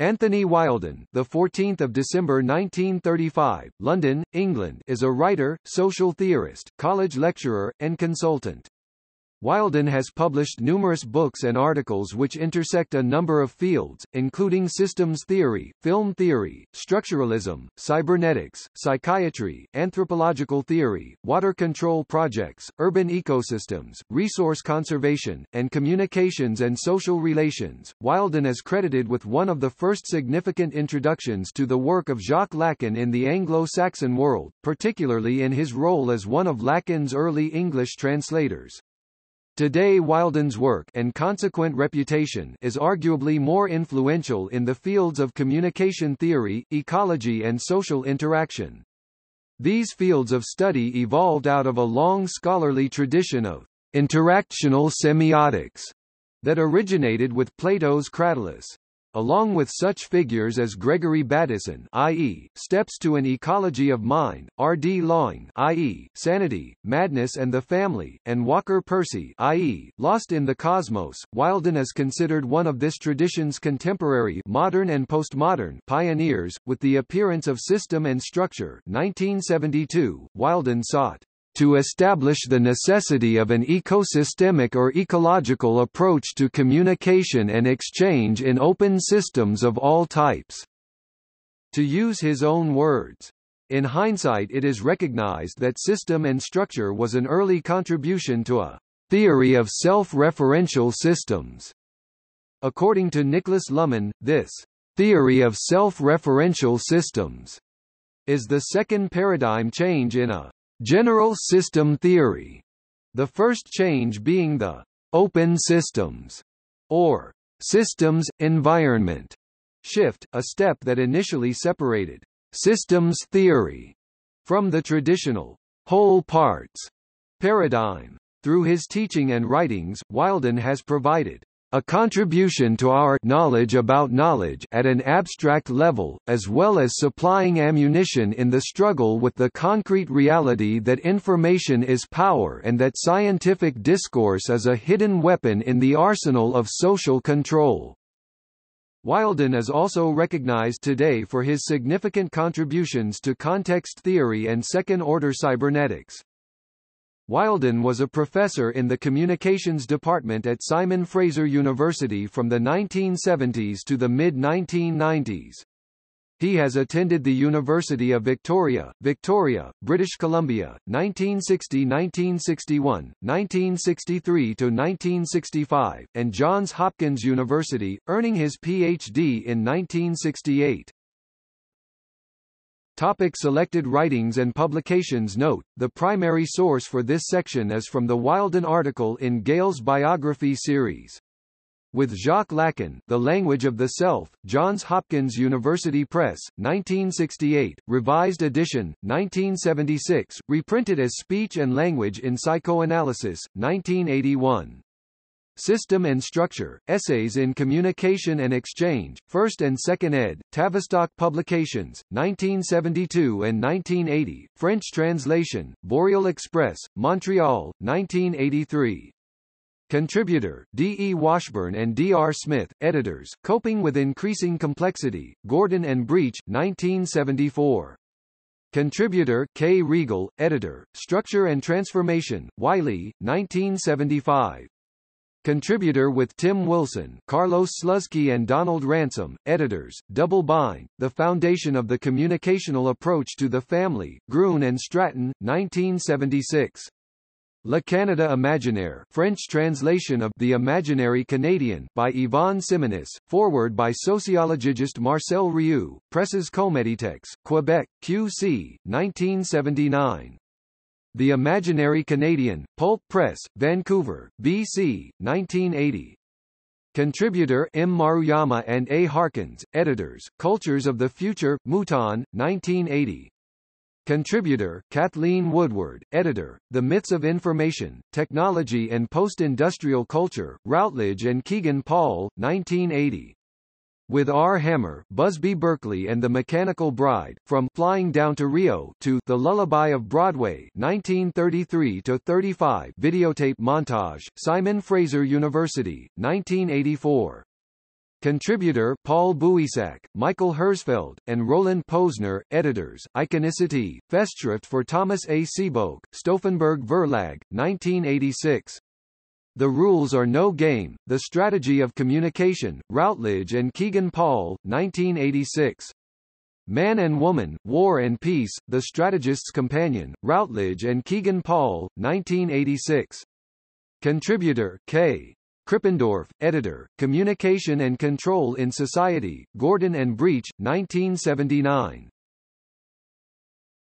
Anthony Wilden, the 14th of December 1935, London, England, is a writer, social theorist, college lecturer, and consultant. Wilden has published numerous books and articles which intersect a number of fields, including systems theory, film theory, structuralism, cybernetics, psychiatry, anthropological theory, water control projects, urban ecosystems, resource conservation, and communications and social relations. Wilden is credited with one of the first significant introductions to the work of Jacques Lacan in the Anglo-Saxon world, particularly in his role as one of Lacan's early English translators. Today Wilden's work and consequent reputation is arguably more influential in the fields of communication theory, ecology and social interaction. These fields of study evolved out of a long scholarly tradition of interactional semiotics that originated with Plato's Cratylus along with such figures as Gregory Bateson i.e., Steps to an Ecology of Mind, R. D. Laing i.e., Sanity, Madness and the Family, and Walker Percy i.e., Lost in the Cosmos. Wilden is considered one of this tradition's contemporary modern and postmodern pioneers, with the appearance of System and Structure 1972, Wilden sought to establish the necessity of an ecosystemic or ecological approach to communication and exchange in open systems of all types. To use his own words, in hindsight it is recognized that system and structure was an early contribution to a theory of self-referential systems. According to Niklas Luhmann, this theory of self-referential systems is the second paradigm change in a General system theory, the first change being the open systems or systems environment shift, a step that initially separated systems theory from the traditional whole parts paradigm. Through his teaching and writings, Wilden has provided a contribution to our knowledge about knowledge at an abstract level, as well as supplying ammunition in the struggle with the concrete reality that information is power and that scientific discourse is a hidden weapon in the arsenal of social control. Wilden is also recognized today for his significant contributions to context theory and second-order cybernetics. Wilden was a professor in the communications department at Simon Fraser University from the 1970s to the mid-1990s. He has attended the University of Victoria, Victoria, British Columbia, 1960–1961, 1963–1965, and Johns Hopkins University, earning his Ph.D. in 1968. Topic selected writings and publications Note, the primary source for this section is from the Wilden article in Gale's biography series. With Jacques Lacan, The Language of the Self, Johns Hopkins University Press, 1968, revised edition, 1976, reprinted as Speech and Language in Psychoanalysis, 1981. System and Structure, Essays in Communication and Exchange, 1st and 2nd ed., Tavistock Publications, 1972 and 1980, French translation, Boreal Express, Montreal, 1983. Contributor, D. E. Washburn and D. R. Smith, editors, Coping with Increasing Complexity, Gordon and Breach, 1974. Contributor, K. Riegel, editor, Structure and Transformation, Wiley, 1975. Contributor with Tim Wilson, Carlos Sluzki and Donald Ransom, editors, Double Bind, The Foundation of the Communicational Approach to the Family, Grune and Stratton, 1976. Le Canada Imaginaire French translation of The Imaginary Canadian by Yvonne Simonis, forward by sociologist Marcel Rioux, Presses Comeditex, Quebec, QC, 1979. The Imaginary Canadian, Pulp Press, Vancouver, BC, 1980. Contributor M. Maruyama and A. Harkins, editors, Cultures of the Future, Mouton, 1980. Contributor, Kathleen Woodward, editor, The Myths of Information, Technology and Post-Industrial Culture, Routledge and Kegan Paul, 1980 with R. Hammer, Busby Berkeley and the Mechanical Bride, from Flying Down to Rio to The Lullaby of Broadway 1933-35 videotape montage, Simon Fraser University, 1984. Contributor Paul Bouissac, Michael Herzfeld, and Roland Posner, editors, Iconicity, Festschrift for Thomas A. Sebeok, Stauffenburg Verlag, 1986. The Rules Are No Game, The Strategy of Communication, Routledge and Kegan Paul, 1986. Man and Woman, War and Peace, The Strategist's Companion, Routledge and Kegan Paul, 1986. Contributor, K. Krippendorff, editor, Communication and Control in Society, Gordon and Breach, 1979.